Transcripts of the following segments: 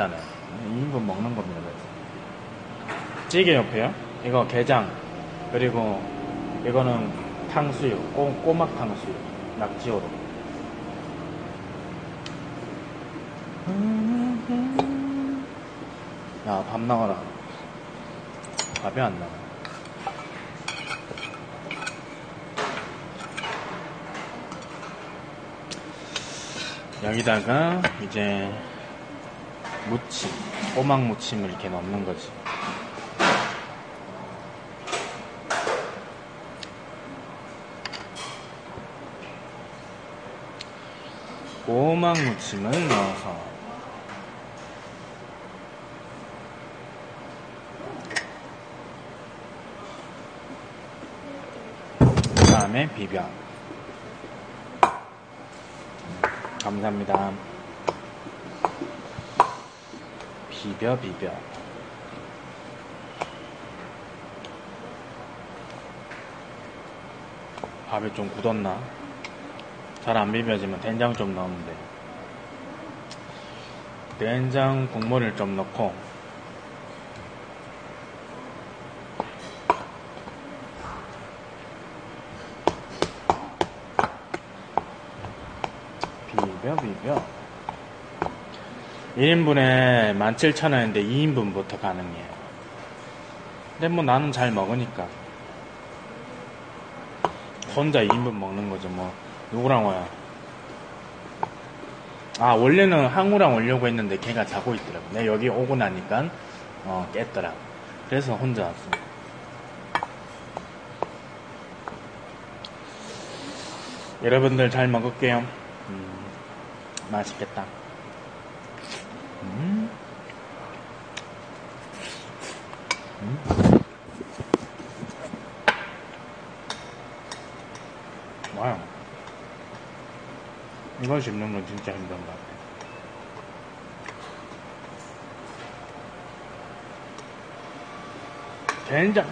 맛있잖아요. 2인분 먹는 겁니다. 찌개 옆에요. 이거 게장 그리고 이거는 탕수육 꼬, 꼬막 탕수육 낙지오로. 야밥 나와라. 밥이 안 나와. 여기다가 이제 무침, 꼬막 무침을 이렇게 넣는 거지. 꼬막 무침을 넣어서 그 다음에 비벼. 감사합니다. 비벼 비벼. 밥이 좀 굳었나? 잘 안 비벼지면 된장 좀 돼. 된장 국물을 좀 넣고 비벼 비벼 1인분에 17,000원인데 2인분부터 가능해요. 근데 뭐 나는 잘 먹으니까. 혼자 2인분 먹는 거죠 뭐. 누구랑 와요? 아 원래는 항우랑 오려고 했는데 걔가 자고 있더라고. 내가 여기 오고 나니까 어 깼더라 그래서 혼자 왔어 여러분들 잘 먹을게요. 음, 맛있겠다 음. 음. 와요. 이거 씹는 건 진짜 힘든 것 같아. 된장.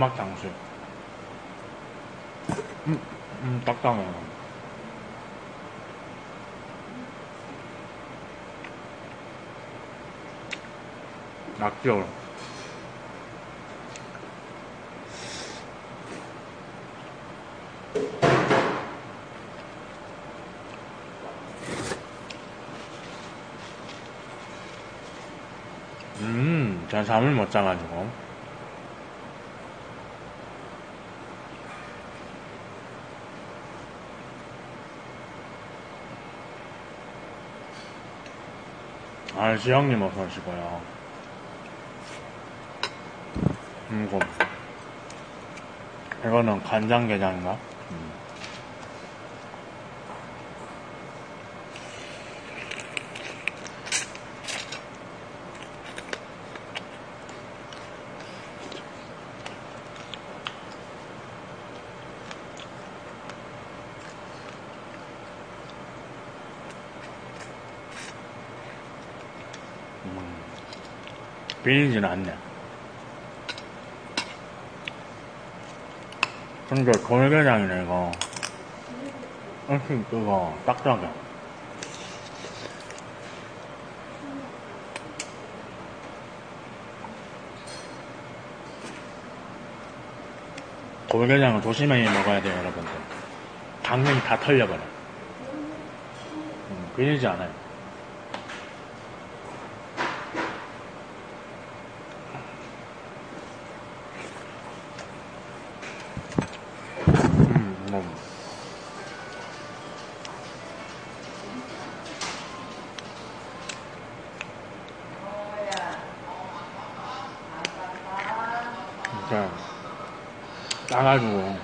꼬막 탕수육. 음, 음, 딱딱해요. 낙지올. 음, 제가 잠을 못 자가지고. 아, 지영님 어서 오시고요. 음, 이거. 이거는 간장게장인가? 음. 비리지는 않네. 근데 돌게장이네, 이거. 훨씬 그거, 딱딱해. 돌게장은 조심히 먹어야 돼요, 여러분들. 당면이 다 털려버려. 음, 비리지 않아요. 음, 음. 진짜 짜가지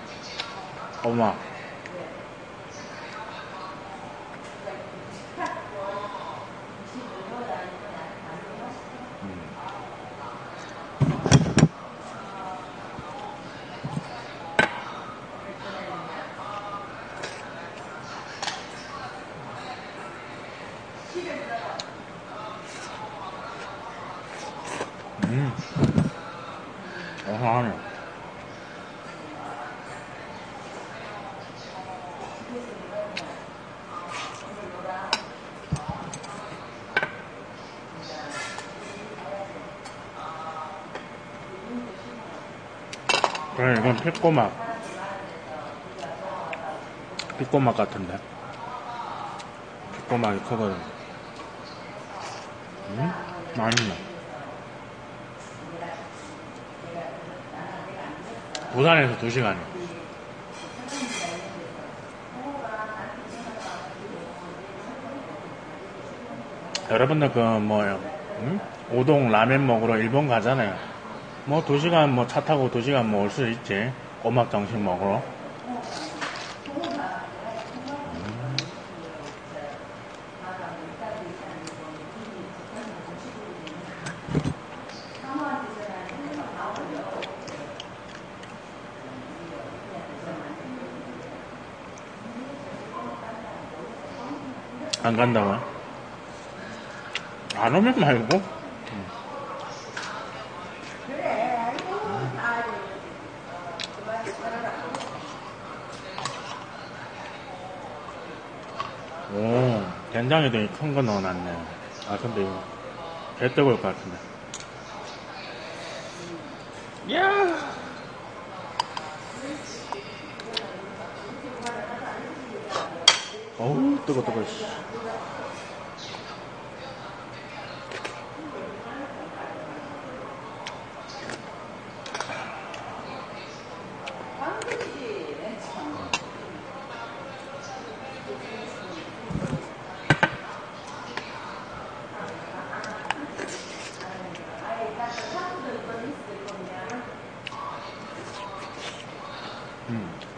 그래, 이건 피꼬막. 피꼬막 같은데. 피꼬막이 크거든. 음? 맛있네. 부산에서 2시간이요. 여러분들 그? 음? 오동 라면 먹으러 일본 가잖아요. 뭐 2시간 뭐 차 타고 2시간 뭐 올 수 있지. 꼬막 정식 먹으러. 안 간다고요? 안 오면 말고. 오, 된장에 되게 큰거 넣어놨네. 아, 근데 이거, 개 뜨거울 것 같은데. 야 어우, 뜨거, 뜨거, 씨.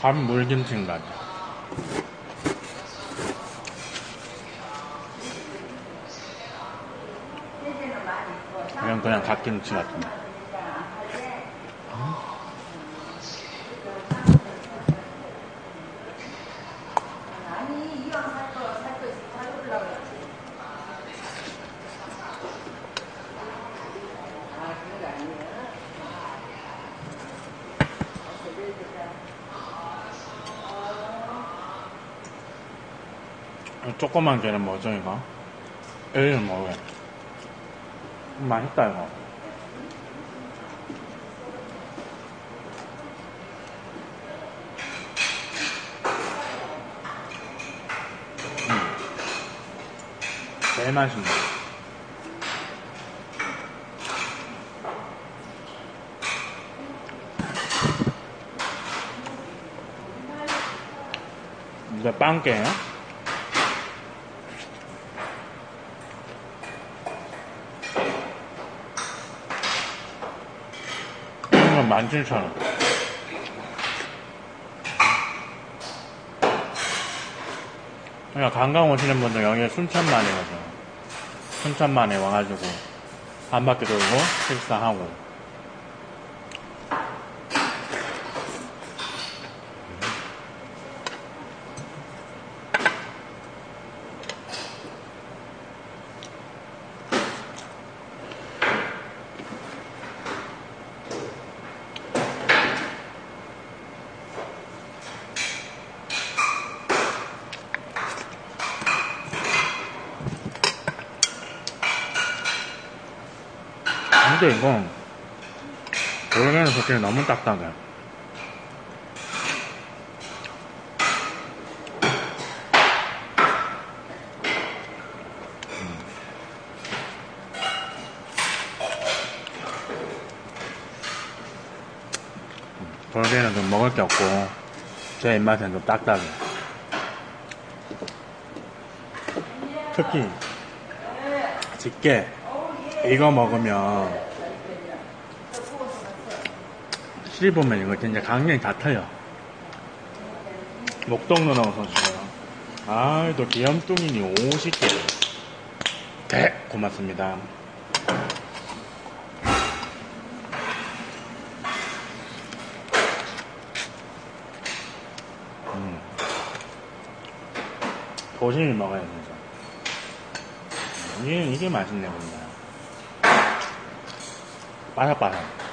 음, 간 물김치인가 봐. 이건 그냥 갓김치 같은데. 조그만 게는 뭐죠, 이거? 에이, 뭐야. 맛있다, 이거. 음. 제일 맛있네. 이거 빵게요? 이건 17,000원. 그러니까 관광 오시는 분들 여기 순천만이거든. 순천만에 와가지고 한 바퀴 돌고 식사하고. 근데 이거 솔직히 너무 딱딱해. 돌게는 좀 먹을 게 없고 제 입맛엔 좀 딱딱해. 특히 집게 이거 먹으면 씹으면 이거 진짜 강령이 다 터요. 목동 누나 어서오세요. 아, 또 귀염뚱이니 50개. 네, 고맙습니다. 음. 조심히 먹어야 되죠. 이게, 이게 맛있네, 근데. 바삭바삭.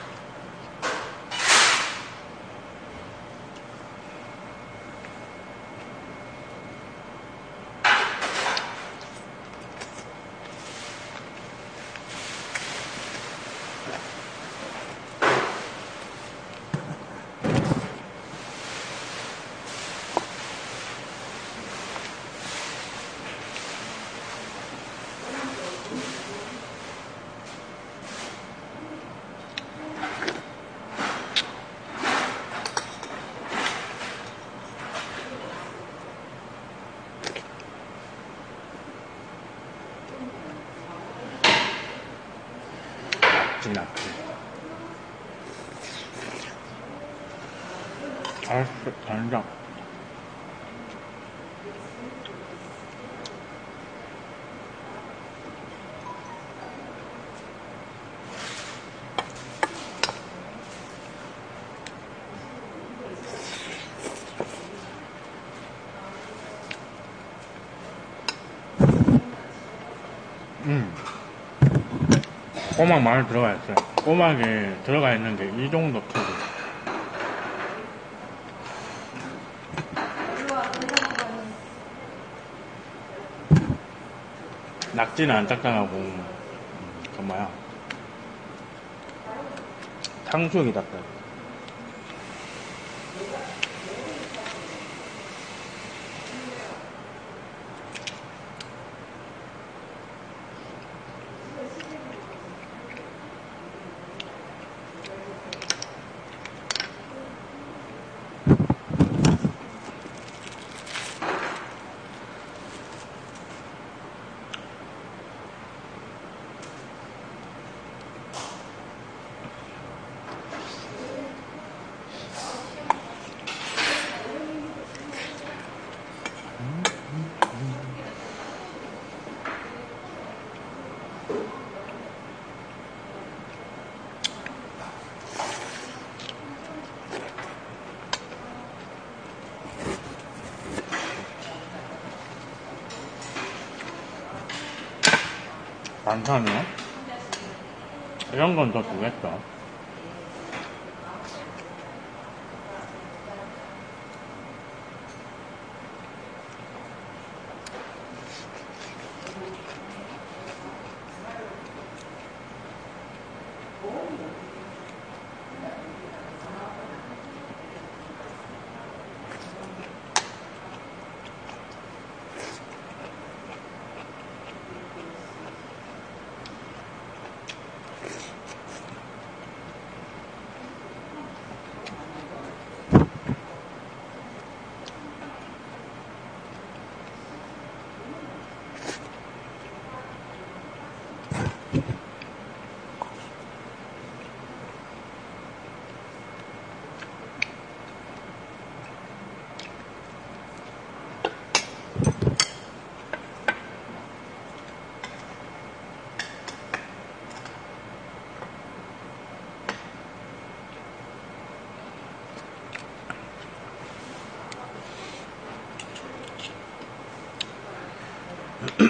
낙지, 낙지. 아, 간장. 음. 꼬막 많이 들어가 있어요. 꼬막이 들어가 있는 게 이 정도 크기. 낙지는 안 딱딱하고, 음, 그 뭐야. 탕수육이 딱딱. 반찬이요? 이런 건더 주겠죠.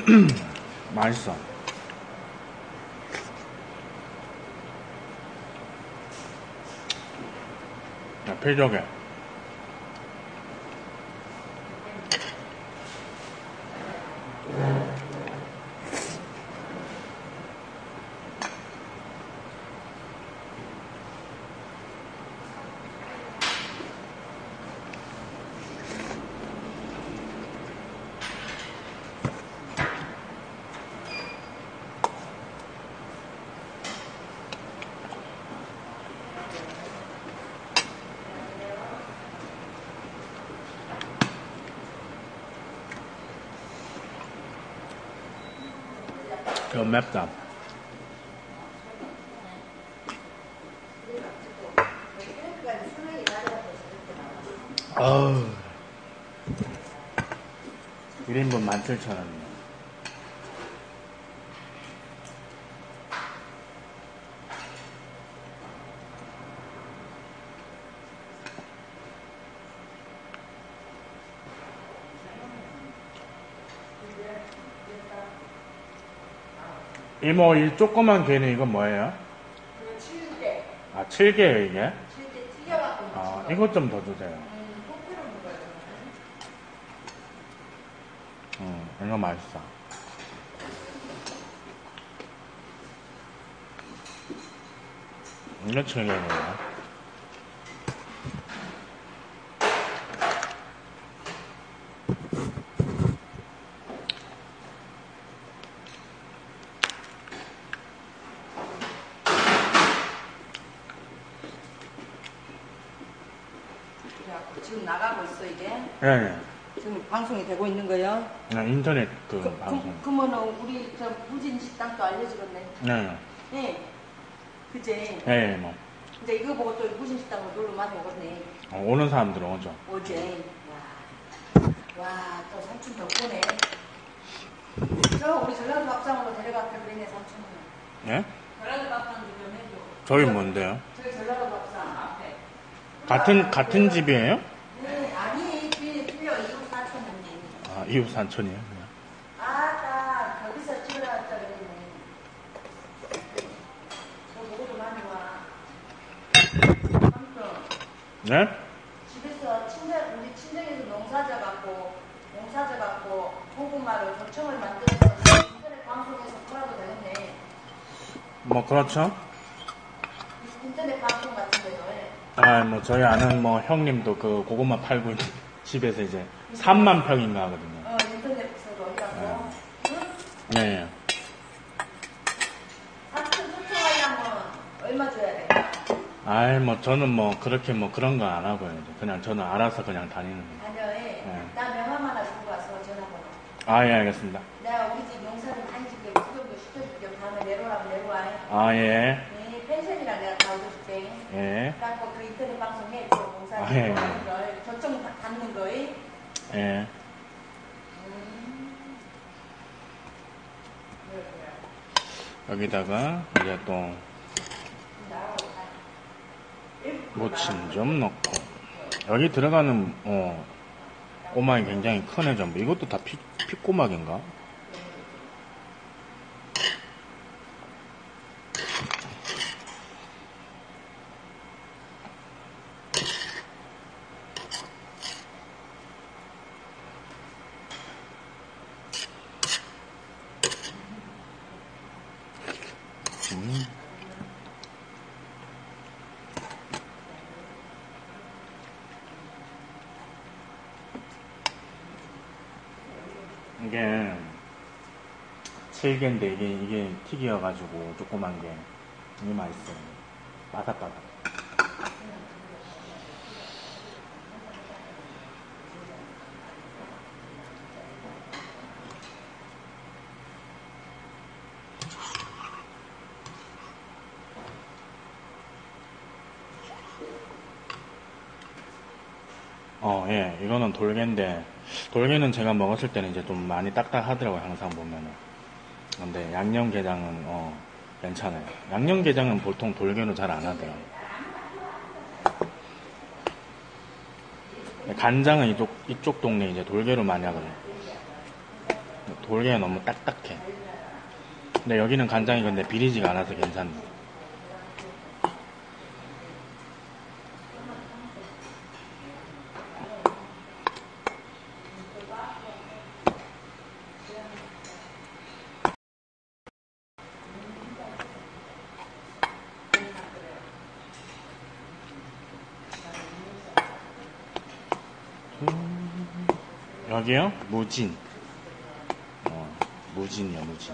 맛있어. 야, 표적에. 이거 맵다. 어우. 1인분 17,000원 이모, 이 조그만 개는 이건 뭐예요? 그 치는 아, 7개예요, 이게? 칠때 튀겨갖고 아. 이것 좀 더 주세요. 음. 음, 이거 맛있어. 이거 7개예요. 그래갖고 지금 나가고 있어 이게. 네, 네. 지금 방송이 되고 있는 거예요. 그냥 인터넷 그, 그, 방송. 그, 그러면은 우리 저 무진 식당도 알려주겠네. 네, 네. 그제 네, 네, 뭐. 이제 이거 보고 또 무진 식당으로 놀러 많이 오겠네. 어, 오는 사람들은 오죠. 어제. 와. 와, 또 삼촌 덕분에. 저 우리 전라도 밥상으로 데려갔다 그랬네, 삼촌은. 예? 전라도 밥상 좀 해줘. 저희 뭔데요? 저기 전라도 밥상 앞에. 같은, 같은 집이에요? 네, 아니, 틀려, 틀려. 이웃 사촌 언니. 아, 이웃 산촌이에요, 그냥. 아따, 거기서 찍으러 왔다 그랬네. 저 보고도 많이 와. 삼촌, 네? 집에서 친정, 우리 친정에서 농사져 갖고, 농사져 갖고, 고구마를 조청을 만들어서 인터넷 방송에서 팔아도 되겠네. 뭐, 그렇죠. 인터넷 방송 같은 데서. 예. 아, 뭐, 저희 아는 뭐, 형님도 그 고구마 팔고 있는 집에서 이제 3만 평인가 하거든요. 어, 인터넷에서도 해갖고. 응? 네. 삼촌 소청하려면 얼마 줘야 돼? 아이, 뭐, 저는 뭐, 그렇게 뭐, 그런 거 안 하고요. 이제. 그냥 저는 알아서 그냥 다니는 거예요. 아니요, 예. 네. 나 명함 하나 주고 가서 전화번호. 아, 예, 알겠습니다. 내가 우리 집 농사를 많이 짓게 수정도 시켜줄게. 다음에 내려오라면 내려와. 아, 예. 네, 펜션이랑 내가 다 얻어줄게. 예. 그래갖고 그 인터넷 방송해. 그 농사 아, 예. 걸. 저쪽 다- 담는 거에. 예. 여기다가 이제 또 무침 좀 넣고 여기 들어가는 어 꼬막이 굉장히 크네 전부 이것도 다 피, 피꼬막인가? 음. 이게 7개인데 이게 이게 튀겨가지고 조그만 게 이게 맛있어요. 바삭바삭. 어, 예, 이거는 돌게인데, 돌게는 제가 먹었을 때는 이제 좀 많이 딱딱하더라고요, 항상 보면은. 근데 양념게장은, 어, 괜찮아요. 양념게장은 보통 돌게로 잘안 하더라고요. 간장은 이쪽, 이쪽 동네 이제 돌게로 많이 하거든요. 돌게가 너무 딱딱해. 근데 여기는 간장이 근데 비리지가 않아서 괜찮네. 여기요? 무진. 어, 무진이요, 무진.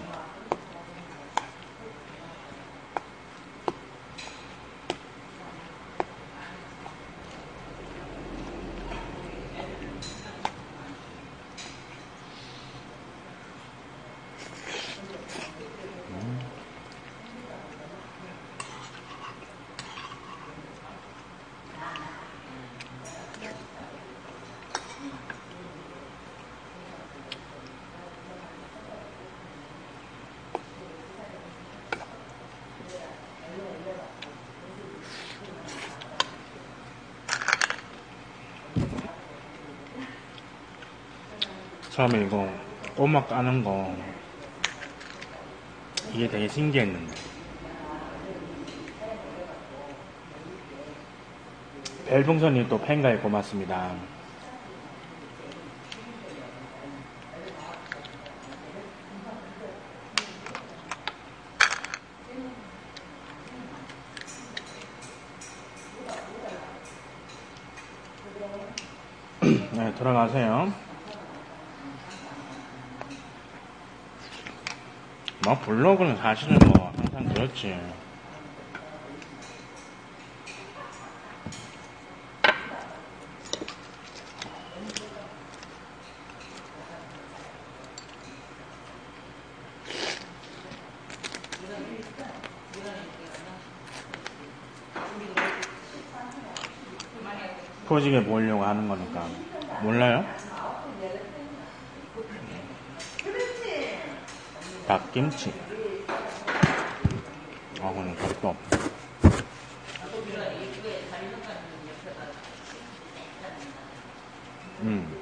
처음에 이거 꼬막 까는 거 이게 되게 신기했는데 별풍선님 또 팬가에 고맙습니다. 네, 들어가세요. 뭐, 블로그는 사실은 뭐, 항상 그렇지. 포지게 모으려고 하는 거니까. 몰라요? 닭김치. 아, 오늘 닭도 없다. 음,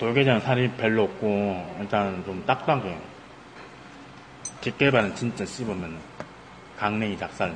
돌게장 살이 별로 없고, 일단 좀 딱딱해. 집게발은 진짜 씹으면 강냉이 작살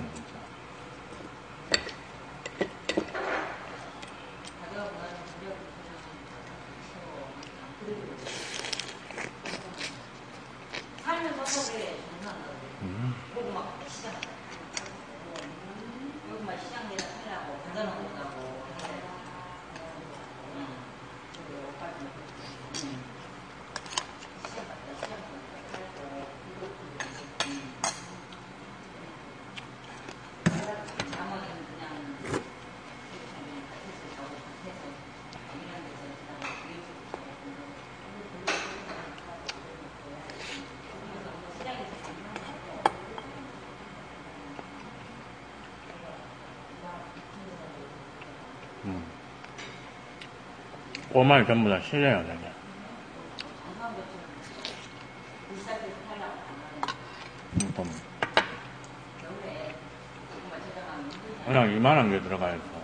5만원 전부 다 실려요, 그냥. 그냥 2만원 게 들어가야 돼.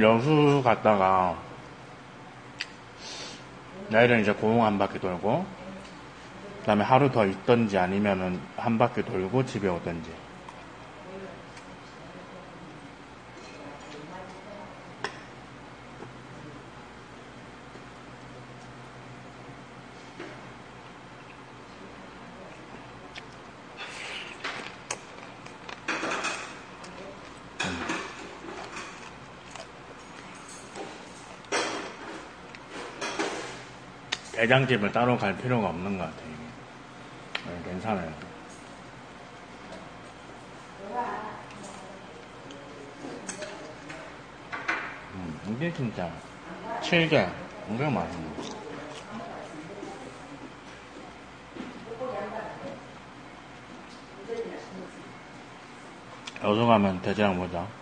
오늘 여수 갔다가, 내일은 이제 고흥 한 바퀴 돌고, 그 다음에 하루 더 있던지 아니면은 한 바퀴 돌고 집에 오던지. 대장집을 따로 갈 필요가 없는 것 같아요. 네, 괜찮아요. 음, 이게 진짜 7개 이게 맛있네. 여수 가면 돼지랑 보자.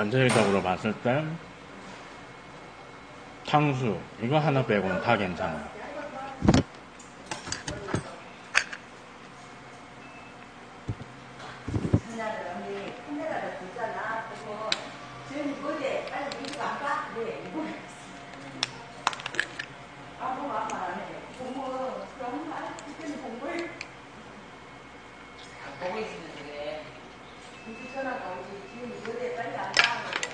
전체적으로 봤을 때 탕수 이거 하나 빼고는 다 괜찮아요. 그날은 언니 카메라를 들잖아. 그리고 지금 뭐지? 빨리 이거 안 가? 그래. 이거 아무 말 안 해. 공부 정말 지금 공부를 보고 있으면 그래 무슨 전화가 오지? 지금 뭐지? 빨리 안 가? 그러고.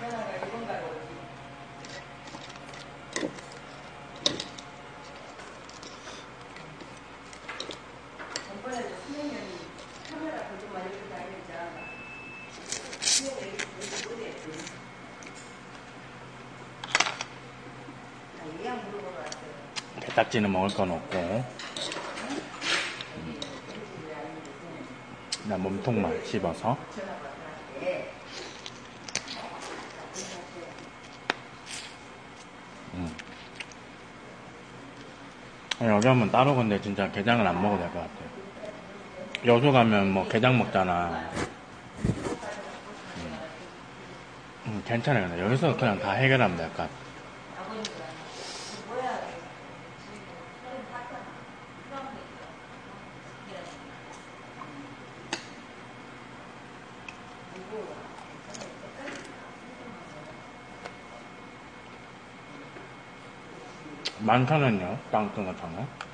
전화가 이건가로 오지. 전번에도 수명년이 카메라 들고 막 이렇게 다니잖아. 아, 이양 물어보러 왔어요. 게 딱지는 먹을 건 없고. 나 몸통만 씹어서. 음. 여기 하면 따로 근데 진짜 게장을 안 먹어도 될 것 같아 여수 가면 뭐 게장 먹잖아. 음. 음, 괜찮아요. 근데 여기서 그냥 다 해결하면 될 것 같아 많잖아요? 땅콩 같은 거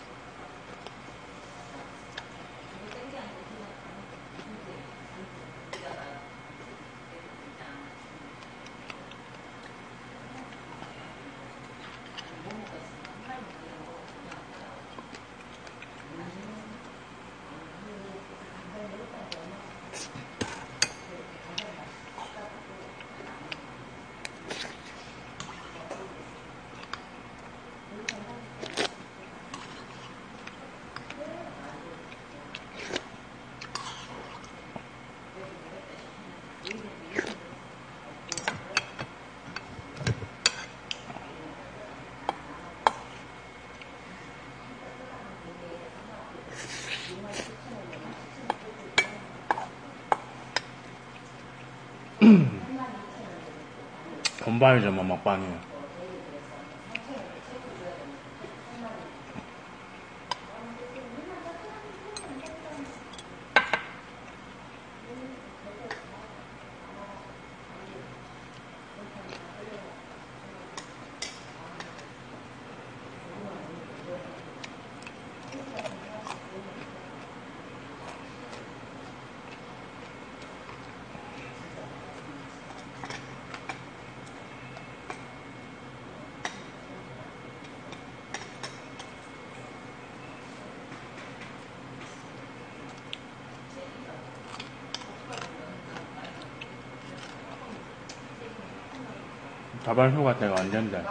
돈 봐야죠 뭐 먹방 이 자발효 같은 거 완전데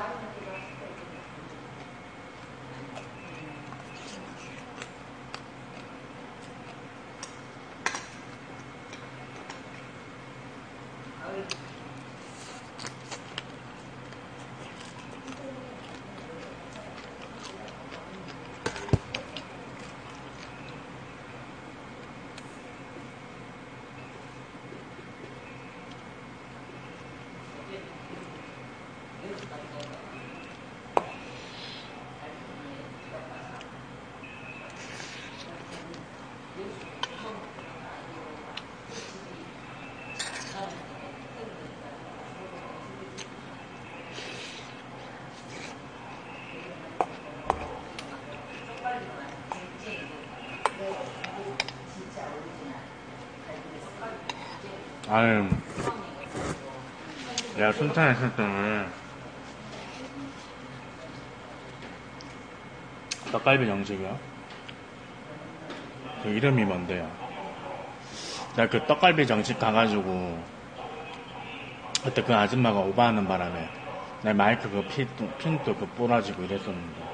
아유. 내가 있을 때는 떡갈비 정식이요? 그 이름이 뭔데요? 내가 그 떡갈비 정식 가가지고 그때 그 아줌마가 오바하는 바람에 내 마이크 그 핀, 핀도 그 부러지고 이랬었는데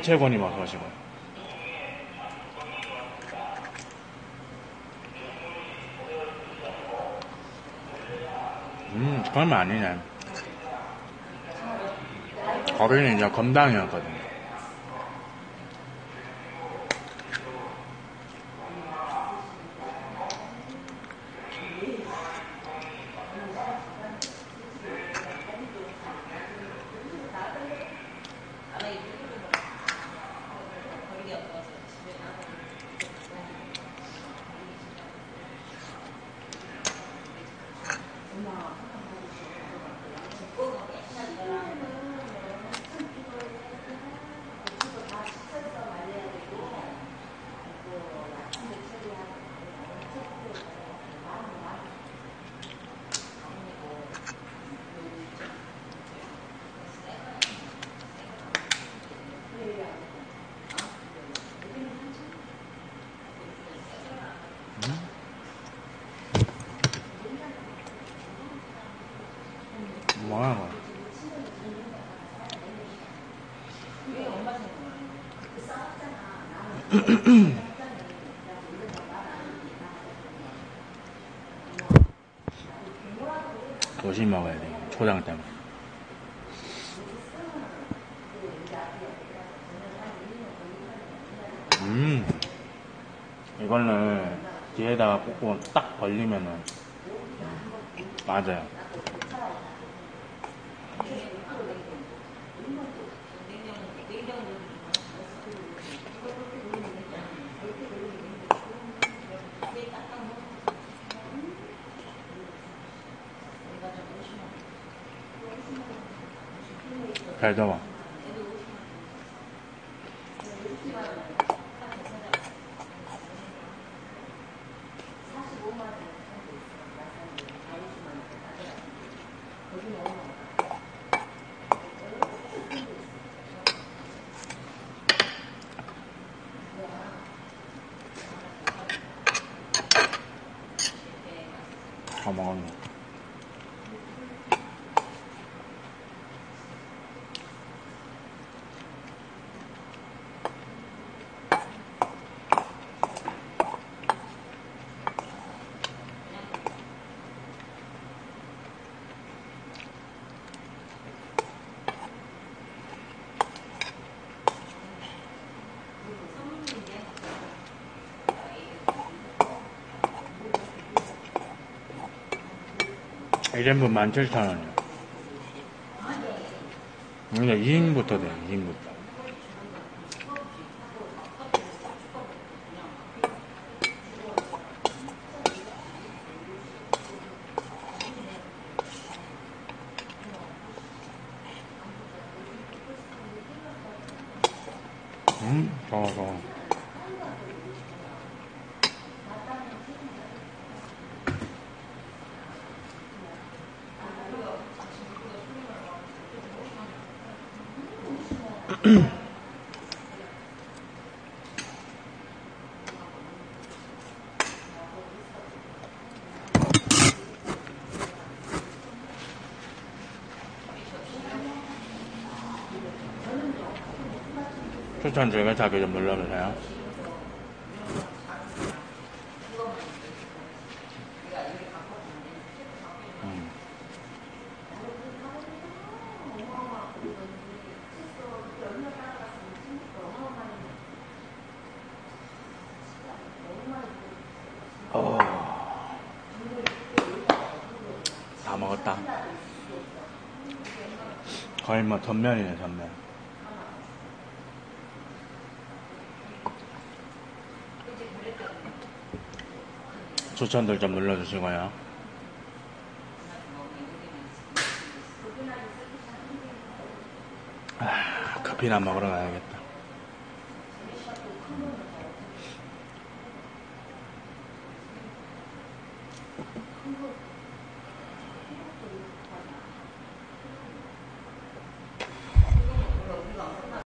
최고니 어서오시고 음 그러면 아니네 거기는 이제 검당이었거든 조심 먹어야 돼. 초장 때문에. 음. 이거는 뒤에다가 꽂고 딱 벌리면은 맞아요. 잘 잡아. 1인분 17,000원이야. 근데 2인부터 돼요, 2인부터. 추천 즐겨찾기 좀 눌러주세요. 음. 어. 다 먹었다. 거의 뭐 전면이네, 전면. 추천들 좀 눌러주시고요. 아, 커피나 먹으러 가야겠다.